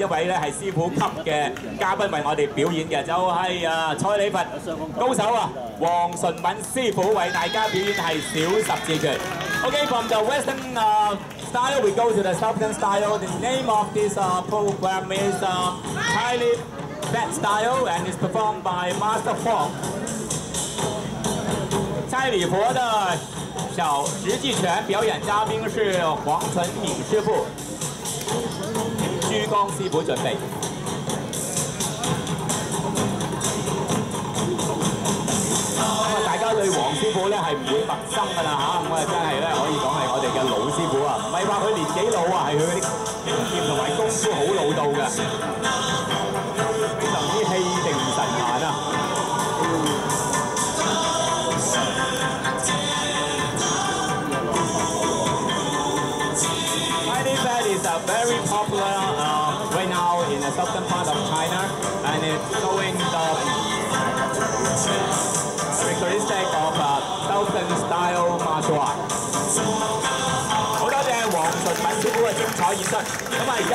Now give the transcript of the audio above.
一位咧係師傅級嘅嘉賓為我哋表演嘅，就係啊蔡李佛高手啊黃純敏師傅為大家表演係小十字拳。OK，from the Western style, we go to the Southern style. The name of this program is uh, Thai Fat Style and is performed by Master Huang. 蔡李佛的小十字拳表演嘉宾是黄纯敏师傅，珠江師傅準備。咁啊，大家對黃師傅咧係唔會陌生㗎啦嚇，咁啊真係咧可以講係我哋嘅老師傅啊，唔係話佢年紀老啊，係佢啲經驗同埋功夫好老道㗎，is uh, very popular uh, right now in the southern part of China, and it's showing the characteristic of uh, southern style martial art. 好多谢黄纯敏师傅嘅精彩演出，咁啊而家。